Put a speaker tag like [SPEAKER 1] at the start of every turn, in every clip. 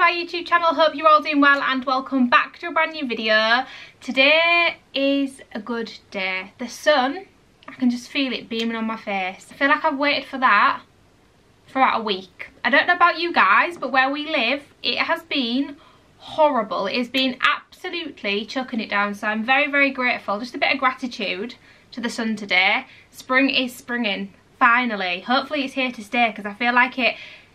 [SPEAKER 1] to my YouTube channel. Hope you're all doing well and welcome back to a brand new video. Today is a good day. The sun, I can just feel it beaming on my face. I feel like I've waited for that for about a week. I don't know about you guys, but where we live, it has been horrible. It has been absolutely chucking it down. So I'm very, very grateful. Just a bit of gratitude to the sun today. Spring is springing, finally. Hopefully it's here to stay because I feel like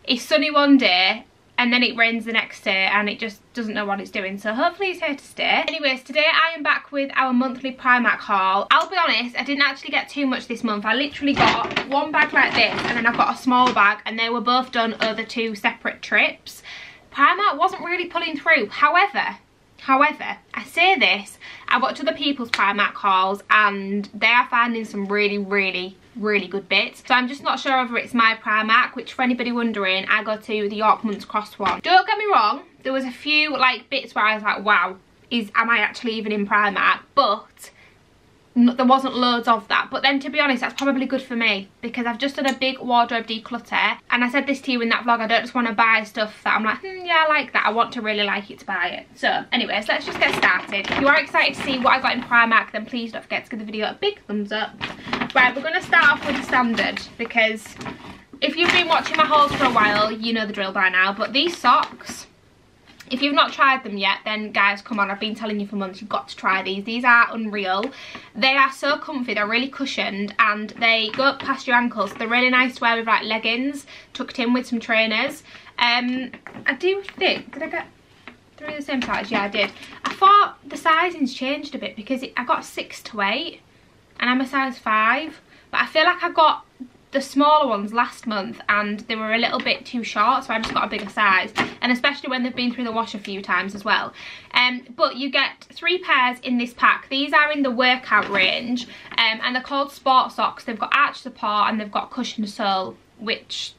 [SPEAKER 1] it's sunny one day and then it rains the next day and it just doesn't know what it's doing. So hopefully it's here to stay. Anyways today i am back with our monthly primark haul. I'll be honest i didn't actually get too much this month. I literally got one bag like this and then i've got a small bag and they were both done over two separate trips. Primark wasn't really pulling through. However However, I say this, I watch other People's Primark hauls and they are finding some really, really, really good bits. So I'm just not sure whether it's my Primark, which for anybody wondering, I go to the York Monks Cross one. Don't get me wrong, there was a few like bits where I was like, wow, is am I actually even in Primark? But there wasn't loads of that. But then to be honest that's probably good for me because I've just done a big wardrobe declutter and I said this to you in that vlog I don't just want to buy stuff that I'm like hmm, yeah I like that. I want to really like it to buy it. So anyways let's just get started. If you are excited to see what I got in Primark then please don't forget to give the video a big thumbs up. Right we're going to start off with the standard because if you've been watching my hauls for a while you know the drill by now but these socks if you've not tried them yet, then guys, come on, I've been telling you for months, you've got to try these. These are unreal. They are so comfy, they're really cushioned, and they go up past your ankles. They're really nice to wear with like leggings, tucked in with some trainers. Um, I do think, did I get three the same size? Yeah, I did. I thought the sizing's changed a bit because it, I got six to eight, and I'm a size five. But I feel like I got the smaller ones last month and they were a little bit too short so I just got a bigger size. And especially when they've been through the wash a few times as well. Um, but you get three pairs in this pack. These are in the workout range um, and they're called sport socks. They've got arch support and they've got cushioned sole which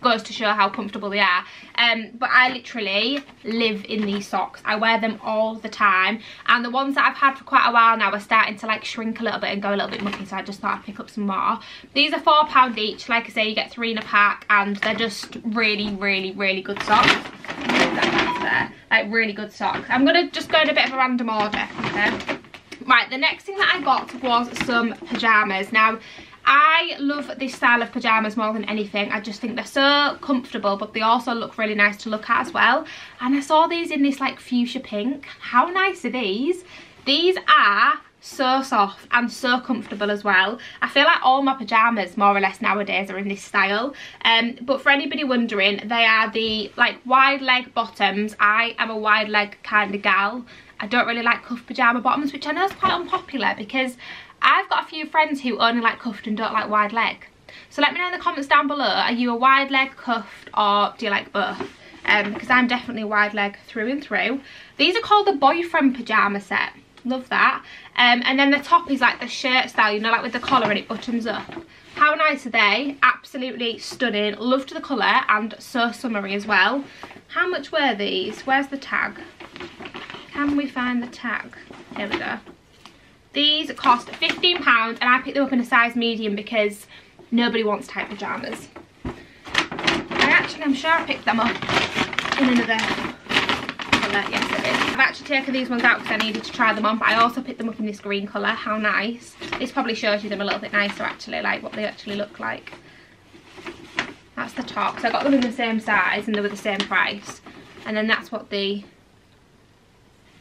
[SPEAKER 1] goes to show how comfortable they are. Um, but I literally live in these socks. I wear them all the time. And the ones that I've had for quite a while now are starting to like shrink a little bit and go a little bit mucky so I just thought I'd pick up some more. These are four pound each. Like I say you get three in a pack and they're just really really really good socks. Like really good socks. I'm gonna just go in a bit of a random order okay? Right the next thing that I got was some pajamas. Now I love this style of pyjamas more than anything. I just think they're so comfortable, but they also look really nice to look at as well. And I saw these in this like fuchsia pink. How nice are these? These are so soft and so comfortable as well i feel like all my pajamas more or less nowadays are in this style um but for anybody wondering they are the like wide leg bottoms i am a wide leg kind of gal i don't really like cuff pajama bottoms which i know is quite unpopular because I've got a few friends who only like cuffed and don't like wide leg. So let me know in the comments down below, are you a wide leg cuffed or do you like both? Um, because I'm definitely wide leg through and through. These are called the boyfriend pyjama set. Love that. Um, and then the top is like the shirt style, you know, like with the collar and it buttons up. How nice are they? Absolutely stunning. Loved the colour and so summery as well. How much were these? Where's the tag? Can we find the tag? Here we go. These cost £15 and I picked them up in a size medium because nobody wants tight pyjamas. I actually, I'm sure I picked them up in another colour. Yes, it is. I've actually taken these ones out because I needed to try them on, but I also picked them up in this green colour. How nice. This probably shows you them a little bit nicer actually, like what they actually look like. That's the top. So I got them in the same size and they were the same price. And then that's what the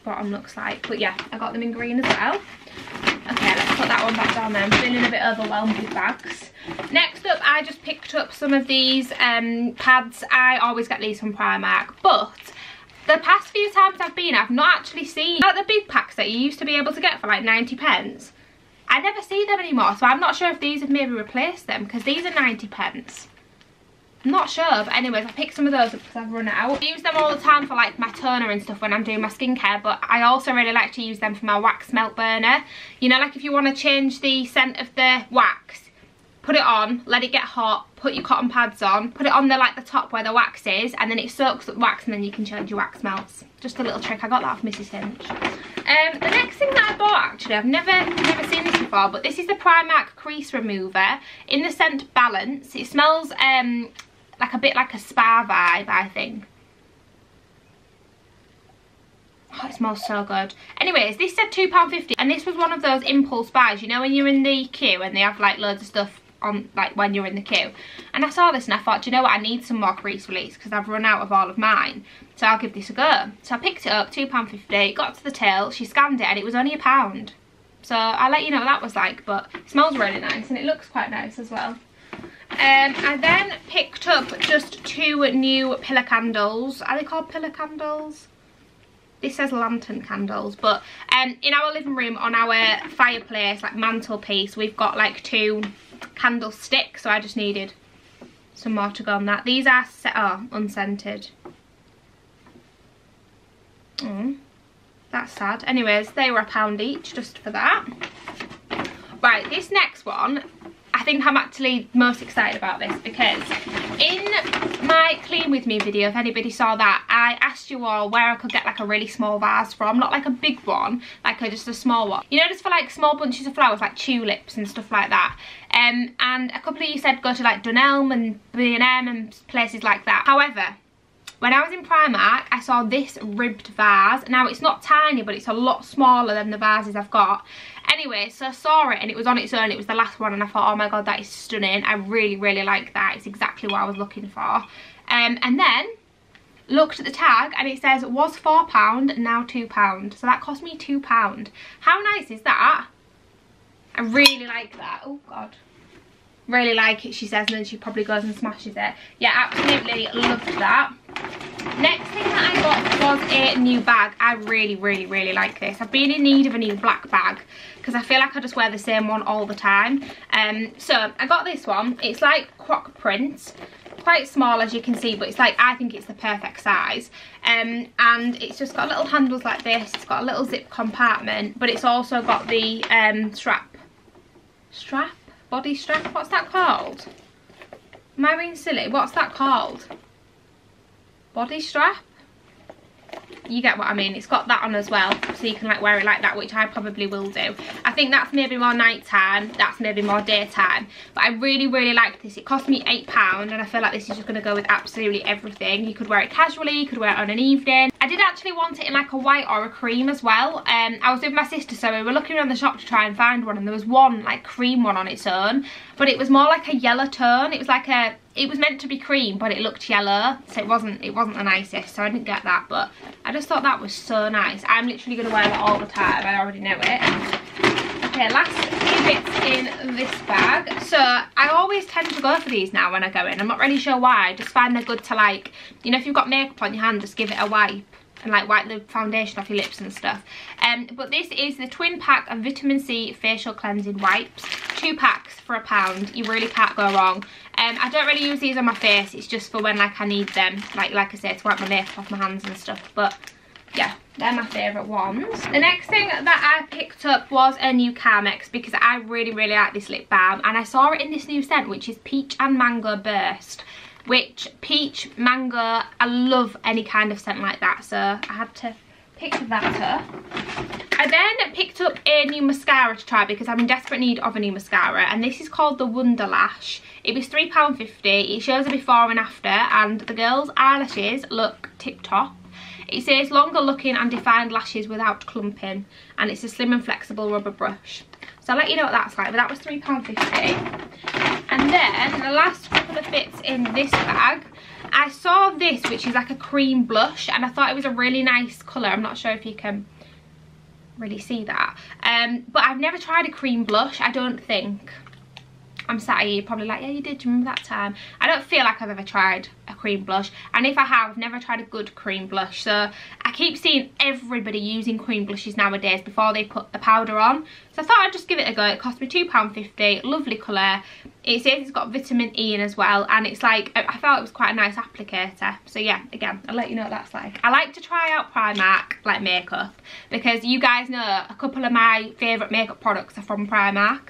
[SPEAKER 1] bottom looks like. But yeah, I got them in green as well. Put that one back down there. I'm feeling a bit overwhelmed with bags. Next up, I just picked up some of these um, pads. I always get these from Primark, but the past few times I've been, I've not actually seen like the big packs that you used to be able to get for like 90 pence. I never see them anymore, so I'm not sure if these have maybe replaced them because these are 90 pence. I'm not sure, but anyways, I picked some of those up because I've run out. I use them all the time for like my toner and stuff when I'm doing my skincare, but I also really like to use them for my wax melt burner. You know, like if you want to change the scent of the wax, put it on, let it get hot, put your cotton pads on, put it on the like the top where the wax is, and then it soaks up wax and then you can change your wax melts. Just a little trick, I got that off Mrs. Hinch. Um, the next thing that I bought actually, I've never never seen this before, but this is the Primark Crease Remover in the scent Balance. It smells um, like a bit like a spa vibe, I think. Oh, it smells so good. Anyways, this said £2.50 and this was one of those impulse buys. You know when you're in the queue and they have like loads of stuff on like when you're in the queue. And I saw this and I thought, you know what, I need some more crease release because I've run out of all of mine. So I'll give this a go. So I picked it up, £2.50, got to the till, she scanned it and it was only a pound. So I'll let you know what that was like, but it smells really nice and it looks quite nice as well. Um, I then picked up just two new pillar candles. Are they called pillar candles? This says lantern candles, but um, in our living room on our fireplace, like mantelpiece, we've got like two candlesticks, so I just needed some more to go on that. These are oh, unscented. Oh, that's sad. Anyways, they were a pound each just for that. Right, this next one I think I'm actually most excited about this because in my clean with me video, if anybody saw that, I asked you all where I could get like a really small vase from, not like a big one, like a, just a small one. You know, just for like small bunches of flowers, like tulips and stuff like that. Um, and a couple of you said go to like Dunelm and B&M and places like that. However, when I was in Primark, I saw this ribbed vase. Now, it's not tiny, but it's a lot smaller than the vases I've got. Anyway, so I saw it and it was on its own. It was the last one and I thought, oh my god, that is stunning. I really, really like that. It's exactly what I was looking for. Um, and then looked at the tag and it says was £4, now £2. So that cost me £2. How nice is that? I really like that. Oh, God really like it she says and then she probably goes and smashes it yeah absolutely loved that next thing that i got was a new bag. I really really really like this. I've been in need of a new black bag because i feel like i just wear the same one all the time. Um so i got this one. It's like croc print quite small as you can see but it's like i think it's the perfect size. Um and it's just got little handles like this. It's got a little zip compartment but it's also got the um strap. Strap? Body strap. What's that called? Am I being silly? What's that called? Body strap? you get what I mean. It's got that on as well, so you can like wear it like that, which I probably will do. I think that's maybe more nighttime, that's maybe more daytime. But I really, really like this. It cost me £8 and I feel like this is just going to go with absolutely everything. You could wear it casually, you could wear it on an evening. I did actually want it in like a white or a cream as well. Um, I was with my sister, so we were looking around the shop to try and find one and there was one like cream one on its own. But it was more like a yellow tone. It was like a it was meant to be cream but it looked yellow so it wasn't it wasn't the nicest so I didn't get that but I just thought that was so nice. I'm literally going to wear that all the time I already know it. Okay last few bits in this bag. So I always tend to go for these now when I go in. I'm not really sure why I just find they're good to like you know if you've got makeup on your hand just give it a wipe and like wipe the foundation off your lips and stuff. Um, but this is the twin pack of vitamin C facial cleansing wipes. Two packs for a pound. You really can't go wrong. Um, I don't really use these on my face. It's just for when like I need them. Like like I said, to wipe my makeup off my hands and stuff. But yeah, they're my favourite ones. The next thing that I picked up was a new Carmex because I really, really like this lip balm. And I saw it in this new scent, which is Peach and Mango Burst which peach, mango, I love any kind of scent like that. So I had to pick that up. I then picked up a new mascara to try because I'm in desperate need of a new mascara and this is called the Wonder Lash. It was £3.50, it shows a before and after and the girl's eyelashes look tip-top. It says longer looking and defined lashes without clumping and it's a slim and flexible rubber brush. So I'll let you know what that's like, but that was £3.50. And then the last couple of bits in this bag, I saw this, which is like a cream blush, and I thought it was a really nice colour. I'm not sure if you can really see that. Um, but I've never tried a cream blush, I don't think. I'm sat here probably like, yeah, you did, you remember that time? I don't feel like I've ever tried a cream blush. And if I have, I've never tried a good cream blush. So I keep seeing everybody using cream blushes nowadays before they put the powder on. So I thought I'd just give it a go. It cost me £2.50, lovely colour. It says it's got vitamin E in as well. And it's like, I felt it was quite a nice applicator. So yeah, again, I'll let you know what that's like. I like to try out Primark, like makeup, because you guys know a couple of my favourite makeup products are from Primark.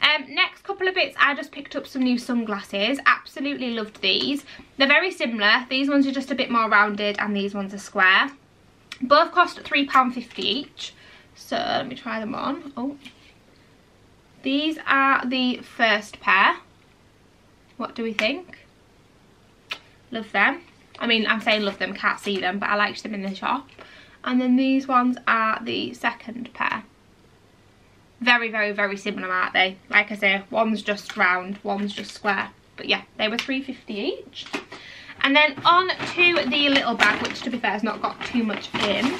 [SPEAKER 1] Um, next couple of bits, I just picked up some new sunglasses. Absolutely loved these. They're very similar. These ones are just a bit more rounded and these ones are square. Both cost £3.50 each. So let me try them on. Oh, These are the first pair. What do we think? Love them. I mean, I'm saying love them, can't see them, but I liked them in the shop. And then these ones are the second pair. Very, very, very similar, aren't they? Like I say, one's just round, one's just square. But yeah, they were 3.50 each. And then on to the little bag, which to be fair has not got too much in.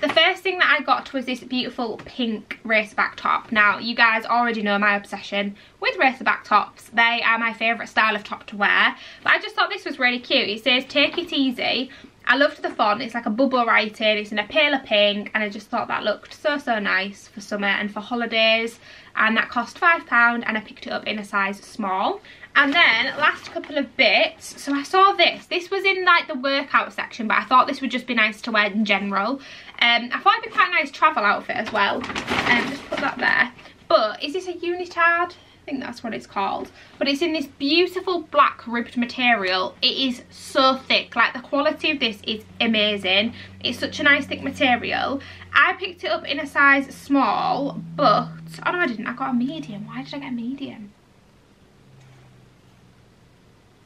[SPEAKER 1] The first thing that I got was this beautiful pink racerback top. Now, you guys already know my obsession with racerback tops. They are my favourite style of top to wear. But I just thought this was really cute. It says, take it easy. I loved the font. It's like a bubble writing. It's in a paler pink. And I just thought that looked so, so nice for summer and for holidays. And that cost £5 and I picked it up in a size small. And then last couple of bits. So I saw this. This was in like the workout section, but I thought this would just be nice to wear in general. Um, I thought it'd be quite a nice travel outfit as well. Um, just put that there. But is this a unitard? I think that's what it's called. But it's in this beautiful black ribbed material. It is so thick. Like the quality of this is amazing. It's such a nice thick material. I picked it up in a size small, but... Oh no, I didn't. I got a medium. Why did I get a medium?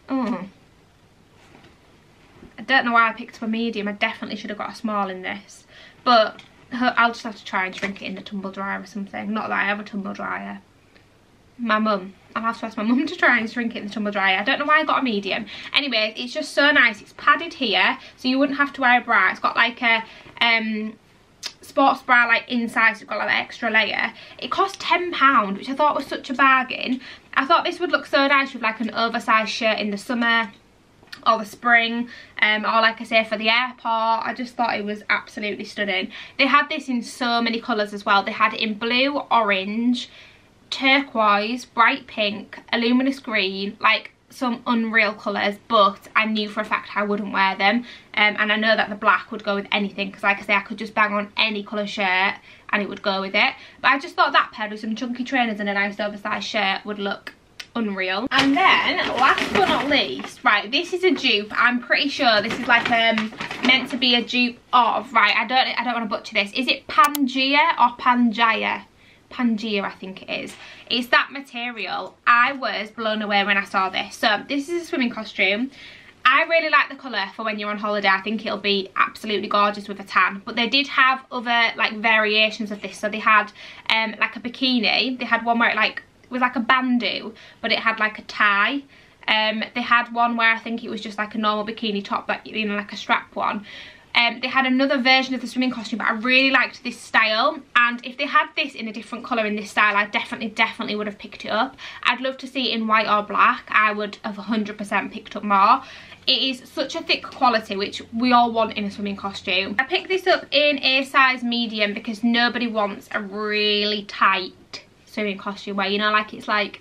[SPEAKER 1] Oh. I don't know why I picked up a medium. I definitely should have got a small in this. But I'll just have to try and shrink it in the tumble dryer or something. Not that I have a tumble dryer. My mum. I'll have to ask my mum to try and shrink it in the tumble dryer. I don't know why I got a medium. Anyway, it's just so nice. It's padded here, so you wouldn't have to wear a bra. It's got like a um, sports bra like inside, so it's got like an extra layer. It cost £10, which I thought was such a bargain. I thought this would look so nice with like an oversized shirt in the summer or the spring um, or like I say for the airport I just thought it was absolutely stunning they had this in so many colours as well they had it in blue orange turquoise bright pink luminous green like some unreal colours but I knew for a fact I wouldn't wear them. Um, and I know that the black would go with anything because like I say I could just bang on any colour shirt and it would go with it. But I just thought that pair with some chunky trainers and a nice oversized shirt would look unreal. And then last but not least right this is a dupe. I'm pretty sure this is like um meant to be a dupe of right i don't i don't want to butcher this. Is it pangea or pangea Pangea I think it is. It's that material. I was blown away when I saw this. So this is a swimming costume. I really like the colour for when you're on holiday. I think it'll be absolutely gorgeous with a tan. But they did have other like variations of this. So they had um, like a bikini. They had one where it like was like a bandeau, but it had like a tie. Um, they had one where I think it was just like a normal bikini top, but you know, like a strap one. Um, they had another version of the swimming costume, but I really liked this style. And if they had this in a different colour in this style, I definitely, definitely would have picked it up. I'd love to see it in white or black. I would have 100% picked up more. It is such a thick quality, which we all want in a swimming costume. I picked this up in a size medium because nobody wants a really tight swimming costume where, you know, like it's like,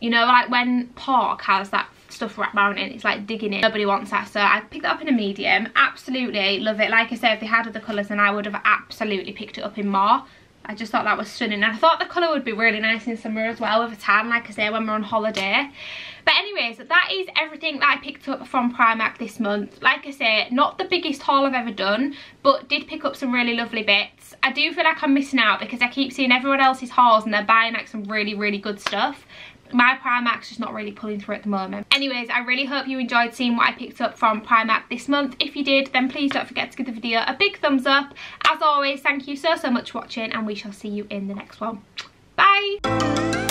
[SPEAKER 1] you know, like when pork has that stuff wrapped around it it's like digging in nobody wants that so I picked that up in a medium. Absolutely love it. Like I said if they had other colours then I would have absolutely picked it up in more. I just thought that was stunning and I thought the colour would be really nice in summer as well with a tan like I say when we're on holiday. But anyways that is everything that I picked up from Primark this month. Like I say not the biggest haul I've ever done but did pick up some really lovely bits. I do feel like I'm missing out because I keep seeing everyone else's hauls and they're buying like some really really good stuff my Primark's just not really pulling through at the moment. Anyways, I really hope you enjoyed seeing what I picked up from Primark this month. If you did, then please don't forget to give the video a big thumbs up. As always, thank you so, so much for watching and we shall see you in the next one. Bye!